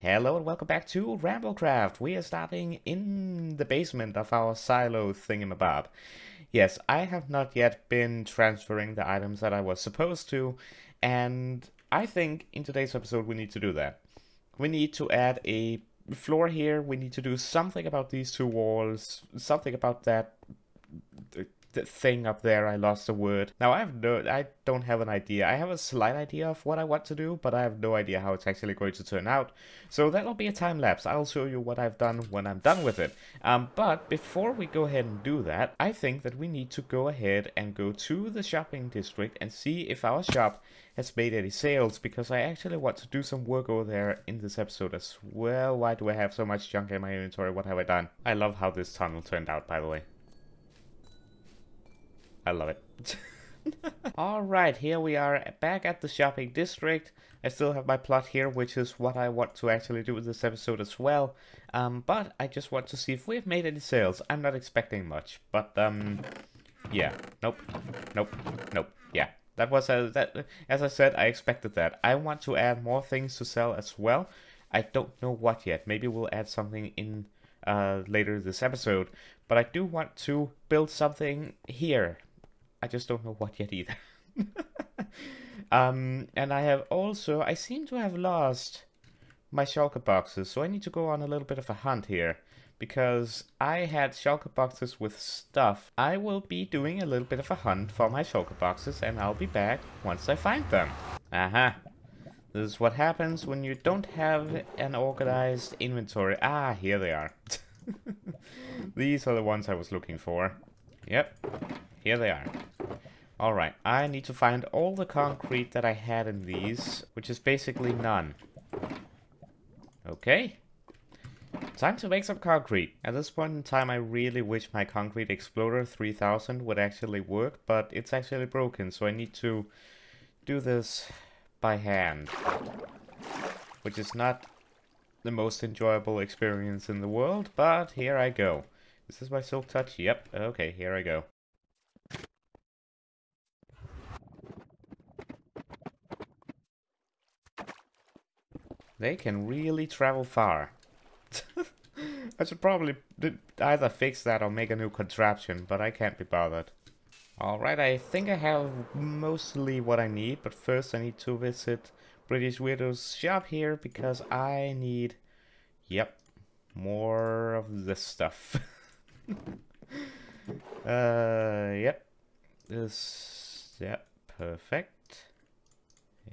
Hello and welcome back to Ramblecraft. We are starting in the basement of our silo thingamabob. Yes, I have not yet been transferring the items that I was supposed to, and I think in today's episode we need to do that. We need to add a floor here, we need to do something about these two walls, something about that thing up there. I lost the word. Now I have no, I don't have an idea. I have a slight idea of what I want to do, but I have no idea how it's actually going to turn out. So that'll be a time lapse. I'll show you what I've done when I'm done with it. Um, but before we go ahead and do that, I think that we need to go ahead and go to the shopping district and see if our shop has made any sales because I actually want to do some work over there in this episode as well. Why do I have so much junk in my inventory? What have I done? I love how this tunnel turned out, by the way. I love it. Alright, here we are back at the shopping district. I still have my plot here, which is what I want to actually do with this episode as well. Um, but I just want to see if we've made any sales. I'm not expecting much, but um, yeah, nope, nope, nope, yeah. That was a, that. As I said, I expected that. I want to add more things to sell as well. I don't know what yet. Maybe we'll add something in uh, later this episode. But I do want to build something here I just don't know what yet either. um, and I have also, I seem to have lost my shulker boxes, so I need to go on a little bit of a hunt here. Because I had shulker boxes with stuff. I will be doing a little bit of a hunt for my shulker boxes, and I'll be back once I find them. Aha. This is what happens when you don't have an organized inventory. Ah, here they are. These are the ones I was looking for. Yep, here they are. Alright, I need to find all the concrete that I had in these, which is basically none. Okay. Time to make some concrete. At this point in time, I really wish my Concrete Exploder 3000 would actually work, but it's actually broken, so I need to do this by hand. Which is not the most enjoyable experience in the world, but here I go. This is this my Silk Touch? Yep, okay, here I go. They can really travel far. I should probably either fix that or make a new contraption, but I can't be bothered. Alright, I think I have mostly what I need, but first I need to visit British Widow's shop here because I need, yep, more of this stuff. uh, yep, this, yep, perfect,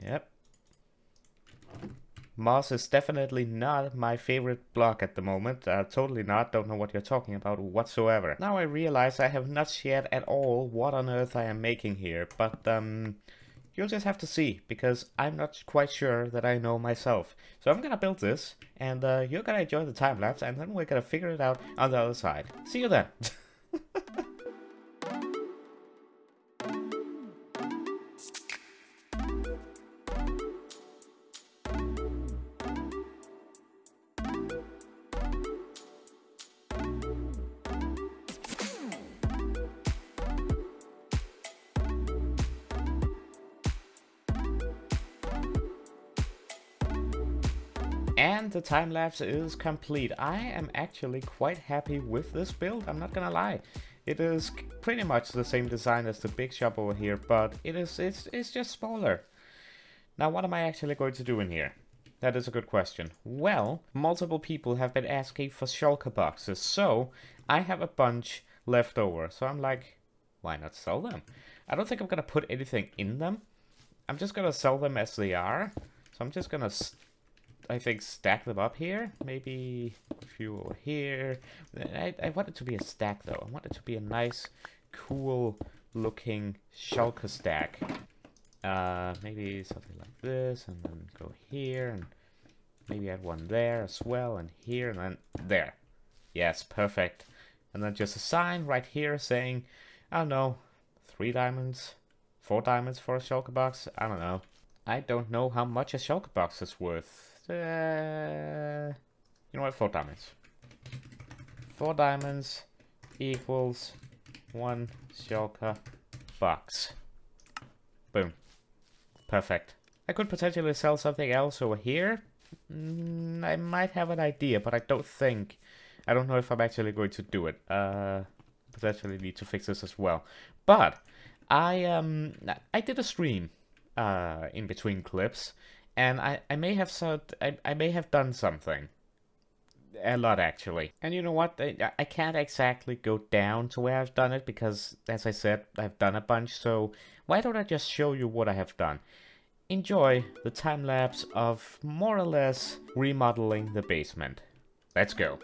yep. Moss is definitely not my favorite block at the moment. Uh, totally not. Don't know what you're talking about whatsoever. Now I realize I have not shared at all what on earth I am making here, but um, you'll just have to see, because I'm not quite sure that I know myself. So I'm gonna build this, and uh, you're gonna enjoy the time lapse, and then we're gonna figure it out on the other side. See you then! And the time lapse is complete. I am actually quite happy with this build, I'm not gonna lie. It is pretty much the same design as the big shop over here, but it is it's, it's just smaller. Now what am I actually going to do in here? That is a good question. Well, multiple people have been asking for shulker boxes, so I have a bunch left over. So I'm like, why not sell them? I don't think I'm gonna put anything in them. I'm just gonna sell them as they are. So I'm just gonna I think, stack them up here. Maybe a few over here. I, I want it to be a stack, though. I want it to be a nice, cool looking shulker stack. Uh, maybe something like this, and then go here, and maybe add one there as well, and here, and then there. Yes, perfect. And then just a sign right here saying, I don't know, three diamonds, four diamonds for a shulker box? I don't know. I don't know how much a shulker box is worth. Uh, you know what? Four diamonds. Four diamonds equals one shulker box. Boom. Perfect. I could potentially sell something else over here. mm, I might have an idea, but I don't think... I don't know if I'm actually going to do it. Uh, potentially need to fix this as well. But I um I did a stream uh in between clips, and I I may have said I I may have done something. A lot actually. And you know what? I, I can't exactly go down to where I've done it because, as I said, I've done a bunch. So why don't I just show you what I have done? Enjoy the time lapse of more or less remodeling the basement. Let's go.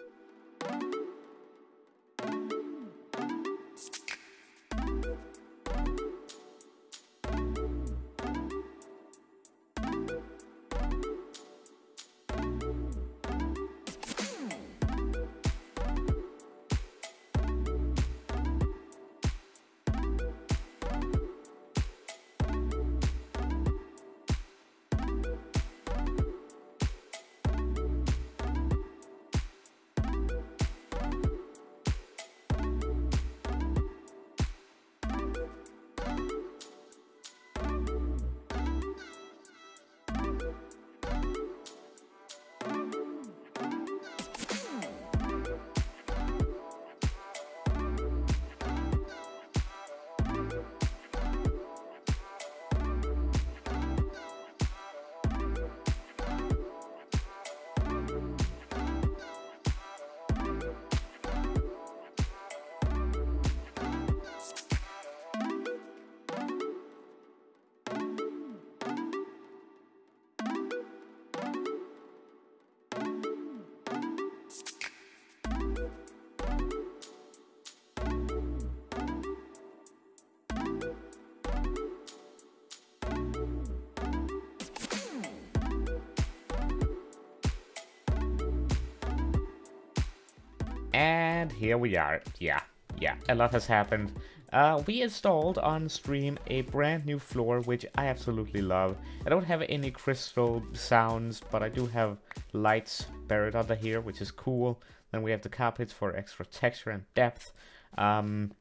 And here we are. Yeah, yeah, a lot has happened. Uh, we installed on stream a brand new floor, which I absolutely love. I don't have any crystal sounds, but I do have lights buried under here, which is cool. Then we have the carpets for extra texture and depth. Um,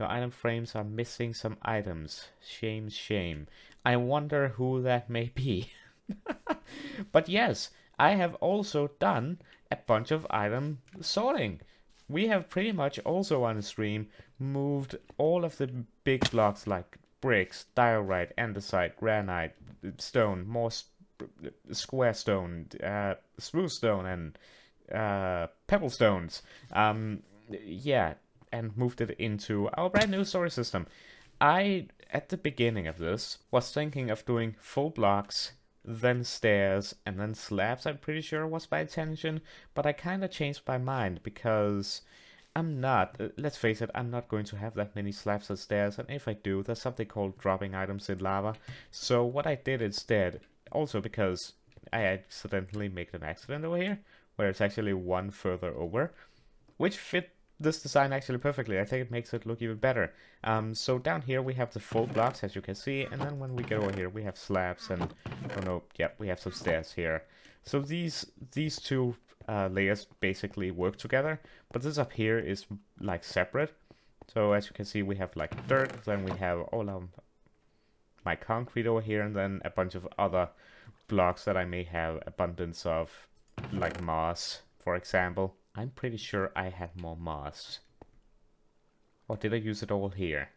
your item frames are missing some items. Shame, shame. I wonder who that may be. but yes, I have also done a bunch of item sorting. We have pretty much also on stream moved all of the big blocks like bricks, diorite, andesite, granite, stone, more square stone, uh, smooth stone, and uh, pebble stones. Um, yeah, and moved it into our brand new storage system. I, at the beginning of this, was thinking of doing full blocks then stairs, and then slabs, I'm pretty sure was my intention, but I kind of changed my mind because I'm not, uh, let's face it, I'm not going to have that many slabs and stairs, and if I do, there's something called dropping items in lava. So what I did instead, also because I accidentally made an accident over here, where it's actually one further over, which fit this design actually perfectly. I think it makes it look even better. Um, so down here we have the full blocks, as you can see, and then when we get over here we have slabs and, oh no, yep, we have some stairs here. So these these two uh, layers basically work together, but this up here is like separate. So as you can see we have like dirt, then we have all of my concrete over here, and then a bunch of other blocks that I may have abundance of, like moss, for example. I'm pretty sure I had more moss. Or did I use it all here?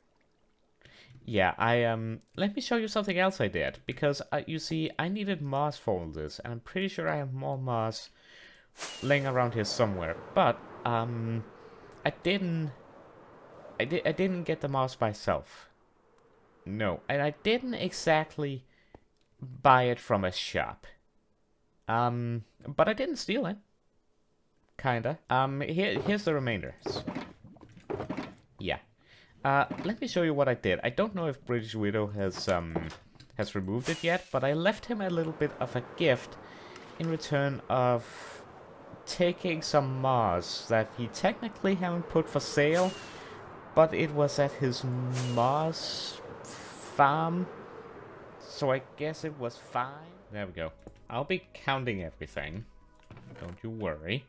Yeah, I, um, let me show you something else I did. Because, uh, you see, I needed moss for all this. And I'm pretty sure I have more moss laying around here somewhere. But, um, I didn't, I, di I didn't get the moss myself. No, and I didn't exactly buy it from a shop. Um, but I didn't steal it. Kinda. Um, here, here's the remainders. Yeah. Uh, let me show you what I did. I don't know if British Widow has, um, has removed it yet, but I left him a little bit of a gift in return of taking some moss that he technically haven't put for sale, but it was at his moss farm, so I guess it was fine. There we go. I'll be counting everything. Don't you worry.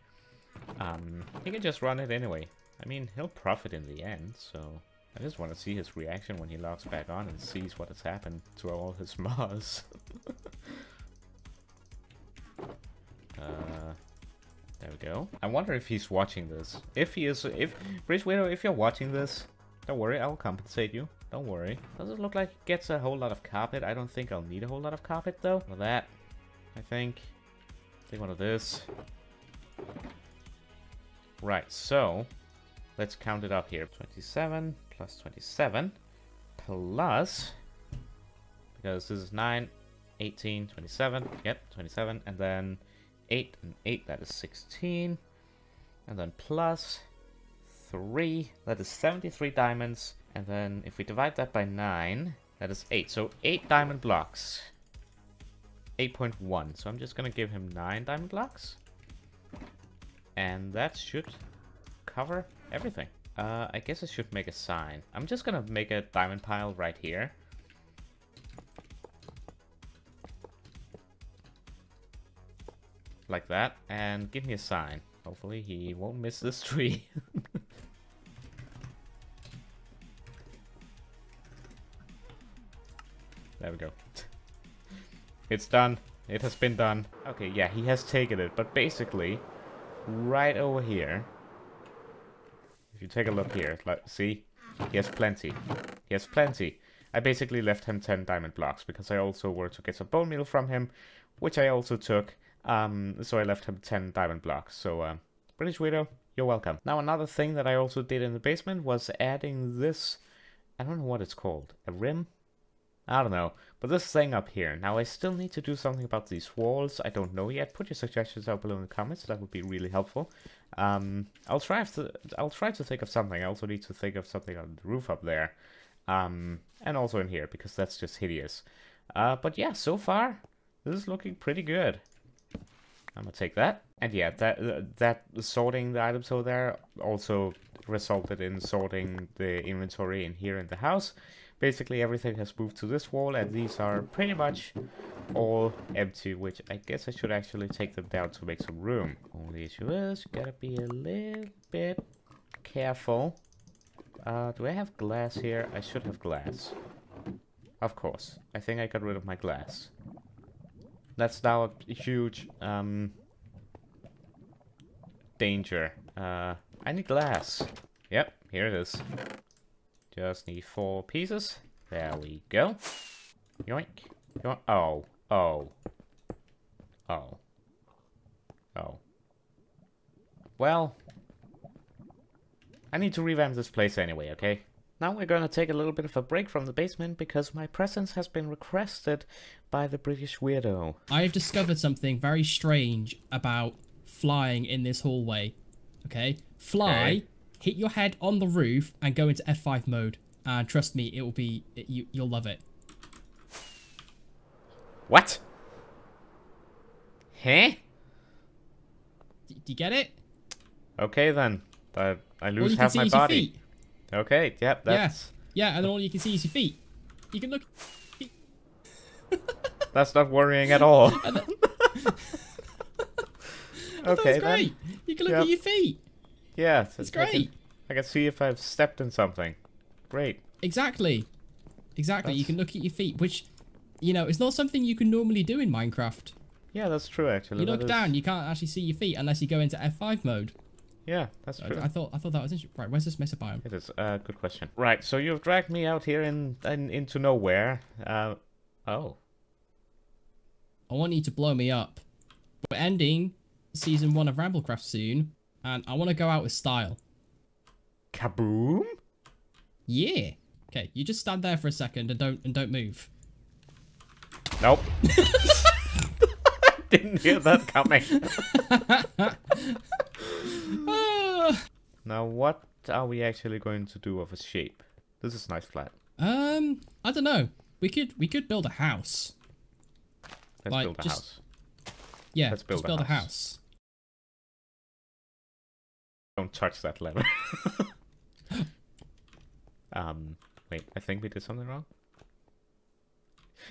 Um, he can just run it anyway. I mean, he'll profit in the end, so... I just want to see his reaction when he logs back on and sees what has happened to all his moss. uh, There we go. I wonder if he's watching this. If he is, if British Widow, if you're watching this, don't worry, I'll compensate you. Don't worry. Does it look like it gets a whole lot of carpet? I don't think I'll need a whole lot of carpet though. For that, I think. Take one of this. Right, so let's count it up here. 27 plus 27 plus because this is 9, 18, 27. Yep, 27 and then 8 and 8, that is 16. And then plus 3, that is 73 diamonds. And then if we divide that by 9, that is 8. So 8 diamond blocks. 8.1. So I'm just going to give him 9 diamond blocks. And that should cover everything. Uh, I guess I should make a sign. I'm just to make a diamond pile right here. like that, and give me a sign. Hopefully he won't miss this tree. there we go. it's done. It has been done. Okay, yeah, he has taken it, but basically, right over here, if you take a look here, like, see? He has plenty. He has plenty. I basically left him 10 diamond blocks because I also were to get some bone meal from him, which I also took, um, so I left him 10 diamond blocks. So, uh, British Widow, you're welcome. Now, another thing that I also did in the basement was adding this, I don't know what it's called, a rim? I don't know, but this thing up here. Now, I still need to do something about these walls. I don't know yet. Put your suggestions down below in the comments. That would be really helpful. Um, I'll try to I'll try to think of something. I also need to think of something on the roof up there, um, and also in here because that's just hideous. Uh, but yeah, so far this is looking pretty good. I'm gonna take that. And yeah, that that sorting the items over there also resulted in sorting the inventory in here in the house. Basically everything has moved to this wall and these are pretty much all empty, which I guess I should actually take them down to make some room. Only issue is, you gotta be a little bit careful. Uh, do I have glass here? I should have glass. Of course. I think I got rid of my glass. That's now a huge um, danger. Uh, I need glass. Yep, here it is. Just need four pieces. There we go. Yoink. Yoink. Oh. Oh. Oh. Oh. Well. I need to revamp this place anyway, okay? Now we're gonna take a little bit of a break from the basement because my presence has been requested by the British Weirdo. I have discovered something very strange about flying in this hallway. Okay? Fly, Okay. Hit your head on the roof, and go into F5 mode. And trust me, it will be, it, you, you'll love it. What? Huh? D- do you get it? Okay then. I, I lose half my body. Okay, yep, that's Yeah, and then all you can see is your feet. You can look. that's not worrying at all. That's okay then. great. You can look Yep. at your feet. Yeah, It's I can- great. I can see if I've stepped in something. Great. Exactly. Exactly. You can look at your feet, which, you know, it's not something you can normally do in Minecraft. Yeah, that's true actually. You look is- down, you can't actually see your feet unless you go into F5 mode. Yeah, that's I, true. I thought I thought that was interesting. Right, where's this mesa biome? It is a uh, good question. Right, so you've dragged me out here in, in into nowhere. Uh, oh, I want you to blow me up. We're ending season one of Ramblecraft soon, and I want to go out with style. kaboom! Yeah. Okay, you just stand there for a second and don't and don't move. Nope. Didn't hear that coming. Now, what are we actually going to do of a shape? This is nice flat. Um, I don't know. We could we could build a house. Let's Like, build a just- house. Yeah, Let's build just a build a house. house. Don't touch that lever. um, wait, I think we did something wrong.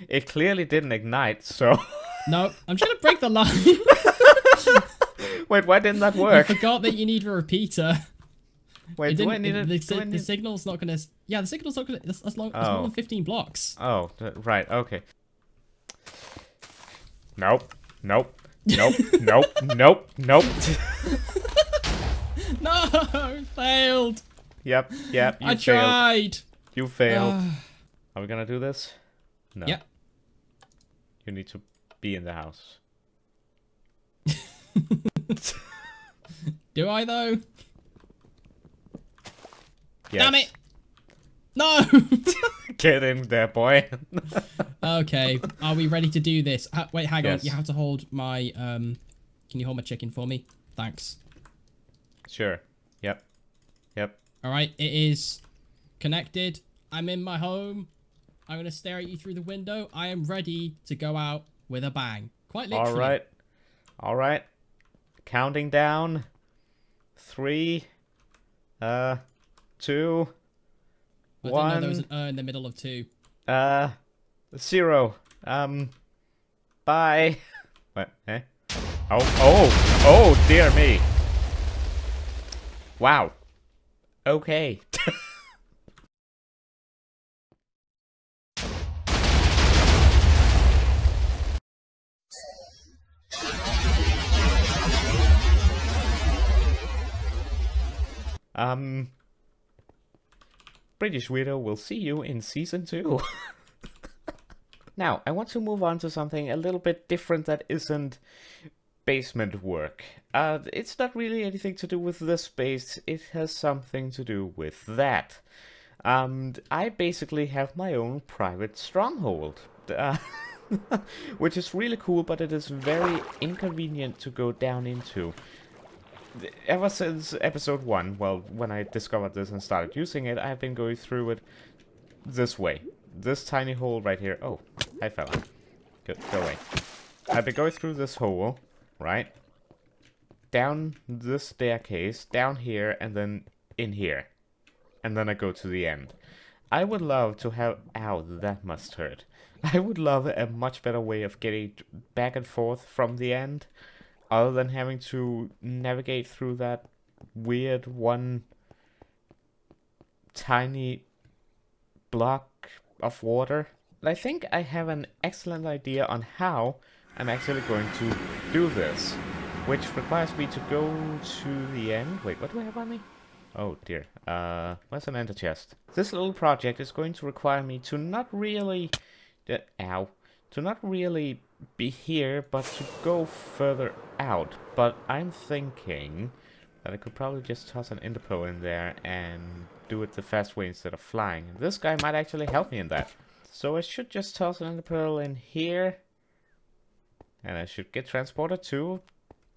It clearly didn't ignite, so... No, I'm trying to break the line. wait, why didn't that work? I forgot that you need a repeater. Wait, It do I didn't- need a... the, si- I the signal's not gonna. Yeah, the signal's not gonna. That's, that's, long, that's Oh. more than 15 blocks. Oh, right, okay. Nope, nope. Nope, nope, nope, nope. no, failed. yep, yep, you I failed. tried. You failed. Ah. Are we gonna do this? No. Yep. You need to be in the house. Do I though? Yes. Damn it! No. Get in there, boy. okay, are we ready to do this? Ha- wait, hang Yes. on. You have to hold my um. Can you hold my chicken for me? Thanks. Sure. Yep. Yep. All right, it is connected. I'm in my home. I'm gonna stare at you through the window. I am ready to go out with a bang. Quite literally. All right. All right. Counting down. Three. Uh. Two. I didn't know there was an uh in the middle of two. Uh. Zero. Um. Bye. What? Eh? Oh. Oh. Oh, dear me. Wow. Okay. um. British Widow will see you in season two. now, I want to move on to something a little bit different that isn't basement work. Uh, it's not really anything to do with this space, it has something to do with that. Um, I basically have my own private stronghold. Uh, which is really cool, but it is very inconvenient to go down into ever since episode one, well, when I discovered this and started using it, I've been going through it this way. This tiny hole right here. Oh, hi fella. Go, go away. I've been going through this hole, right? Down this staircase, down here, and then in here. And then I go to the end. I would love to have... Ow, that must hurt. I would love a much better way of getting back and forth from the end other than having to navigate through that weird one tiny block of water. I think I have an excellent idea on how I'm actually going to do this, which requires me to go to the end. Wait, what do I have on me? Oh dear. Uh, where's an ender chest? This little project is going to require me to not really... Uh, ow. To not really be here, but to go further out. But I'm thinking that I could probably just toss an ender pearl in there and do it the fast way instead of flying. This guy might actually help me in that. So I should just toss an ender pearl in here. And I should get transported to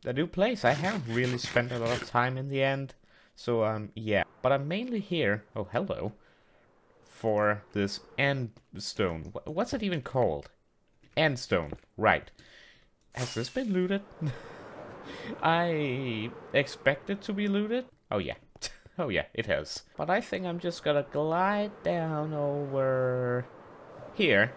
a new place. I haven't really spent a lot of time in the end. So, um, yeah. But I'm mainly here. Oh, hello. For this end stone. What's it even called? End stone. Right. Has this been looted? I expect it to be looted. Oh, yeah. oh, yeah, it has. But I think I'm just gonna glide down over here.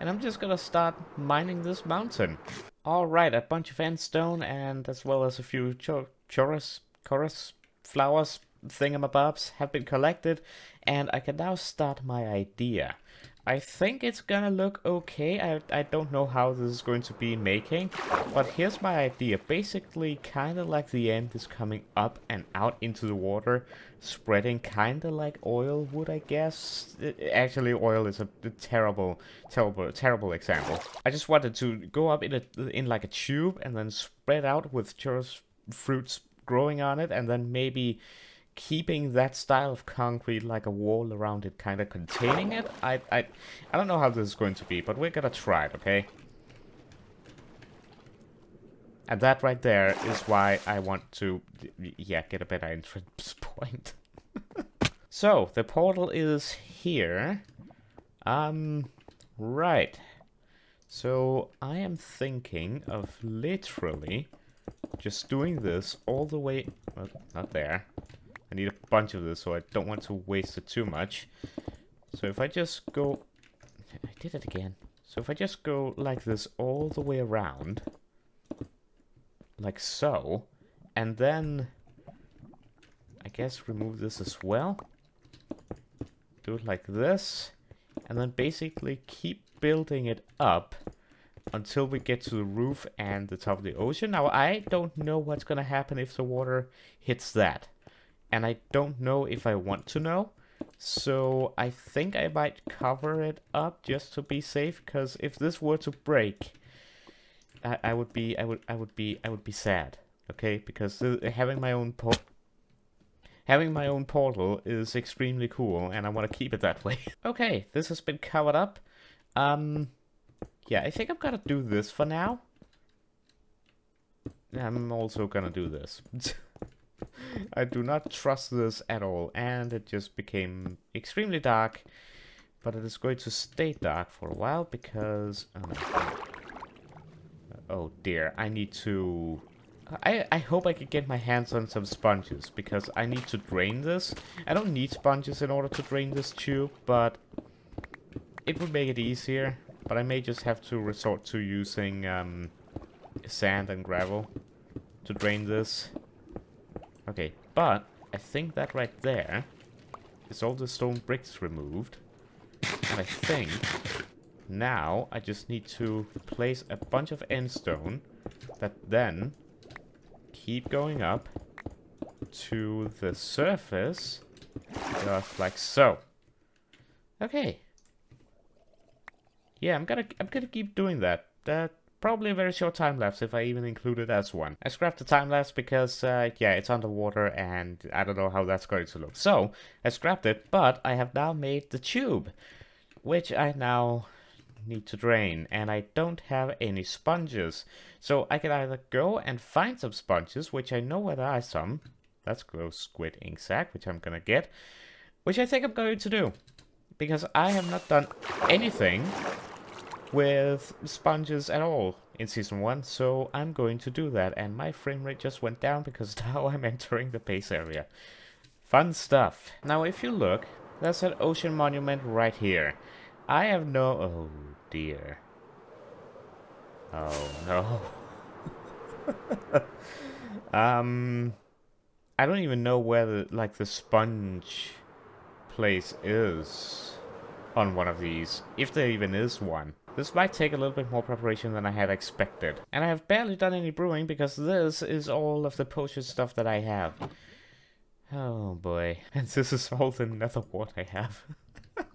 And I'm just gonna start mining this mountain. Alright, a bunch of end stone and as well as a few cho chorus, chorus flowers thingamabobs have been collected. And I can now start my idea. I think it's gonna look okay. I, I don't know how this is going to be making, but here's my idea. Basically, kind of like the end is coming up and out into the water, spreading kind of like oil would, I guess. Actually, oil is a, a terrible, terrible, terrible example. I just wanted to go up in a in like a tube and then spread out with chorus fruits growing on it, and then maybe keeping that style of concrete like a wall around it, kind of containing it. I, I, I don't know how this is going to be, but we're gonna try it, okay? And that right there is why I want to, yeah, get a better entrance point. so, the portal is here. Um, right. So, I am thinking of literally just doing this all the way, well, not there. I need a bunch of this, so I don't want to waste it too much. So if I just go... I did it again. So if I just go like this all the way around, like so, and then I guess remove this as well. Do it like this, and then basically keep building it up until we get to the roof and the top of the ocean. Now, I don't know what's gonna happen if the water hits that. And I don't know if I want to know. So I think I might cover it up just to be safe, because if this were to break, I, I would be, I would, I would be, I would be sad. Okay, because uh, having my own port, having my own portal is extremely cool, and I want to keep it that way. okay, this has been covered up. Um, yeah, I think I'm gonna do this for now. I'm also gonna do this. I do not trust this at all, and it just became extremely dark. But it is going to stay dark for a while because... Oh, oh dear, I need to... I, I hope I can get my hands on some sponges, because I need to drain this. I don't need sponges in order to drain this tube, but it would make it easier. But I may just have to resort to using um, sand and gravel to drain this. Okay, but I think that right there is all the stone bricks removed. And I think now I just need to place a bunch of end stone that then keep going up to the surface just like so. Okay. Yeah, I'm gonna I'm gonna keep doing that. That Probably a very short time lapse if I even include it as one. I scrapped the time lapse because, uh, yeah, it's underwater and I don't know how that's going to look. So, I scrapped it, but I have now made the tube, which I now need to drain, and I don't have any sponges. So I can either go and find some sponges, which I know where there are some. That's gross Squid Ink Sac, which I'm gonna get, which I think I'm going to do. Because I have not done anything with sponges at all in Season 1, so I'm going to do that. And my frame rate just went down because now I'm entering the base area. Fun stuff. Now if you look, there's an ocean monument right here. I have no... Oh dear. Oh no. um... I don't even know where the, like, the sponge place is on one of these. If there even is one. This might take a little bit more preparation than I had expected. And I have barely done any brewing because this is all of the potion stuff that I have. Oh boy. And this is all the nether wart I have.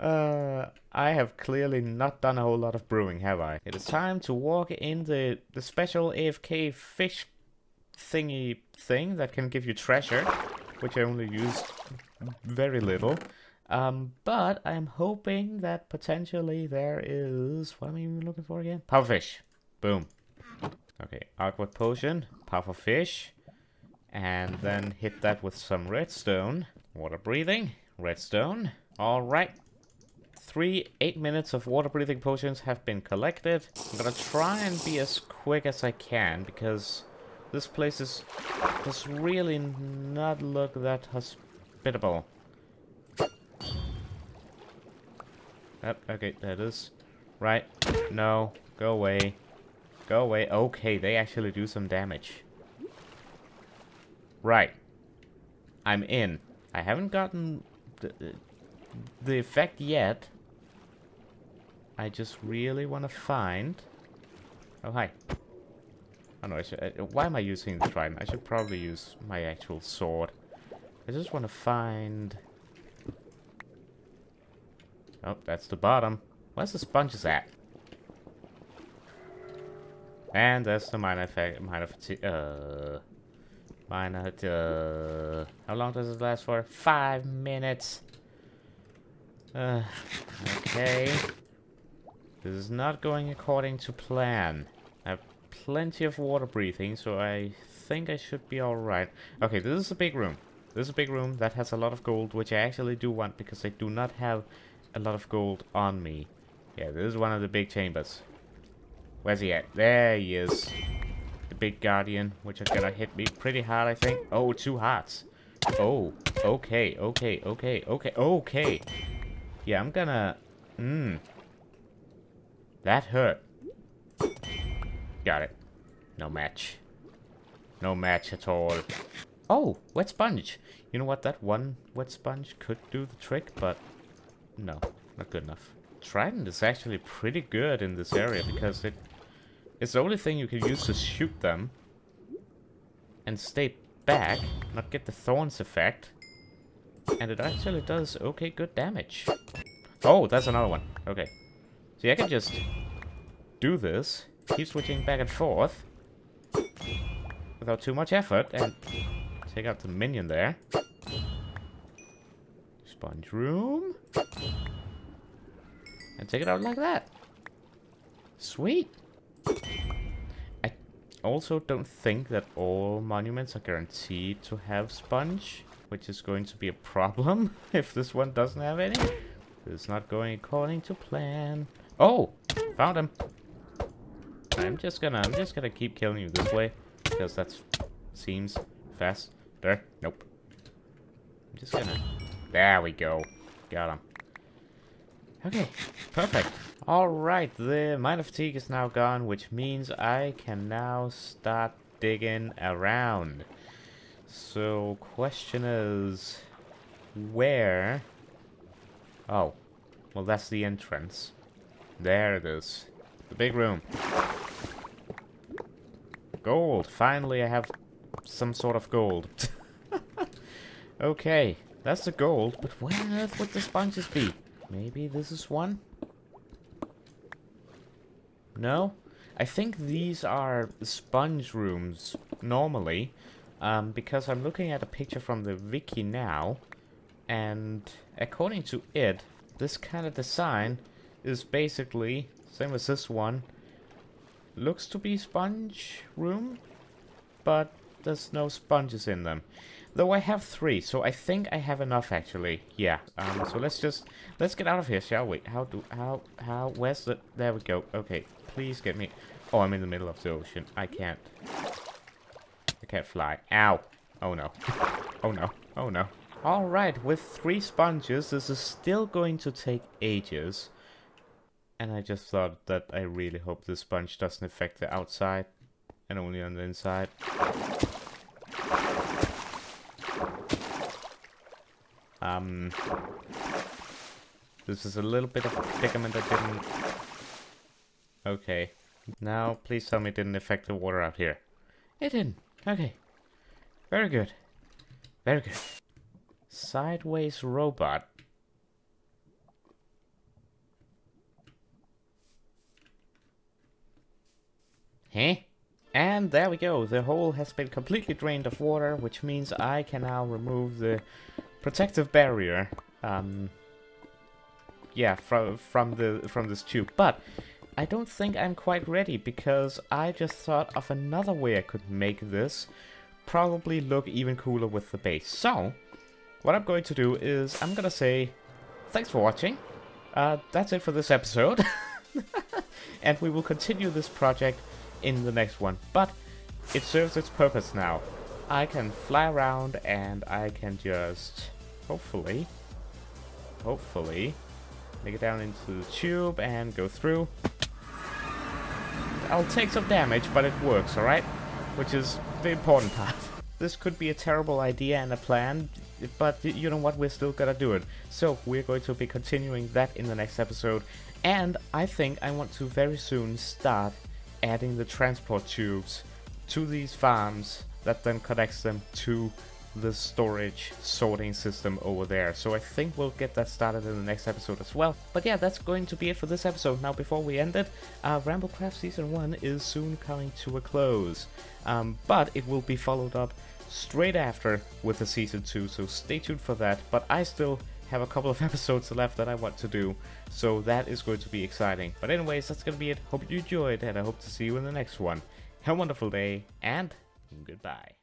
uh, I have clearly not done a whole lot of brewing, have I? It is time to walk in the, the special AFK fish thingy thing that can give you treasure, which I only used very little. Um, but I'm hoping that potentially there is... What am I even looking for again? Pufferfish. Boom. Okay, Awkward Potion, Pufferfish. And then hit that with some redstone. Water breathing, redstone. Alright. Three, eight minutes of water breathing potions have been collected. I'm gonna try and be as quick as I can because this place is does really not look that hospitable. Okay, that is. Right. No. Go away. Go away. Okay, they actually do some damage. Right. I'm in. I haven't gotten the, the effect yet. I just really want to find... Oh, hi. Oh no, I should, uh, why am I using the trident? I should probably use my actual sword. I just want to find... Oh, that's the bottom. Where's the sponges at? And that's the minor effect, minor fatigue, uh, minor, uh, how long does it last for? Five minutes. Uh, okay. This is not going according to plan. I have plenty of water breathing, so I think I should be alright. Okay, this is a big room. This is a big room that has a lot of gold, which I actually do want because I do not have a lot of gold on me. Yeah, this is one of the big chambers. Where's he at? There he is. The big guardian, which is gonna hit me pretty hard, I think. Oh, two hearts. Oh, okay, okay, okay, okay, okay. Yeah, I'm gonna... Mmm. That hurt. Got it. No match. No match at all. Oh, wet sponge. You know what? That one wet sponge could do the trick, but no, not good enough. trident is actually pretty good in this area because it it's the only thing you can use to shoot them and stay back, not get the thorns effect. And it actually does okay good damage. Oh, that's another one. Okay. See, I can just do this, keep switching back and forth without too much effort and take out the minion there. Sponge room. And take it out like that. Sweet. I also don't think that all monuments are guaranteed to have sponge, which is going to be a problem if this one doesn't have any. It's not going according to plan. Oh, found him. I'm just gonna, I'm just gonna keep killing you this way because that seems faster. Nope. I'm just gonna. There we go. Got him. Okay, perfect. Alright, the Mining Fatigue is now gone, which means I can now start digging around. So, question is, where? Oh, well that's the entrance. There it is. The big room. Gold. Finally I have some sort of gold. okay, that's the gold, but where on earth would the sponges be? Maybe this is one? No? I think these are sponge rooms, normally. Um, because I'm looking at a picture from the wiki now. And according to it, this kind of design is basically, same as this one, looks to be sponge room, but there's no sponges in them. Though I have three, so I think I have enough actually. Yeah. Um. So let's just let's get out of here, shall we? How do how how? Where's the? There we go. Okay. Please get me. Oh, I'm in the middle of the ocean. I can't. I can't fly. Ow. Oh no. Oh no. Oh no. Alright, with three sponges, this is still going to take ages. And I just thought that I really hope this sponge doesn't affect the outside and only on the inside. Um, this is a little bit of a predicament I didn't... Okay. Now, please tell me it didn't affect the water out here. It didn't. Okay. Very good. Very good. Sideways robot. Huh? And there we go, the hole has been completely drained of water, which means I can now remove the protective barrier. Um, yeah, from from the from this tube. But I don't think I'm quite ready because I just thought of another way I could make this probably look even cooler with the base. So, what I'm going to do is I'm gonna say thanks for watching. Uh, that's it for this episode. and we will continue this project in the next one. But it serves its purpose now. I can fly around and I can just, hopefully, hopefully, make it down into the tube and go through. I'll take some damage, but it works, alright? Which is the important part. This could be a terrible idea and a plan, but you know what, we're still gonna do it. So, we're going to be continuing that in the next episode, and I think I want to very soon start adding the transport tubes to these farms that then connects them to the storage sorting system over there. So I think we'll get that started in the next episode as well. But yeah, that's going to be it for this episode. Now, before we end it, uh, Ramblecraft Season 1 is soon coming to a close. Um, but it will be followed up straight after with the Season 2, so stay tuned for that. But I still have a couple of episodes left that I want to do, so that is going to be exciting. But anyways, that's going to be it. Hope you enjoyed, and I hope to see you in the next one. Have a wonderful day, and goodbye.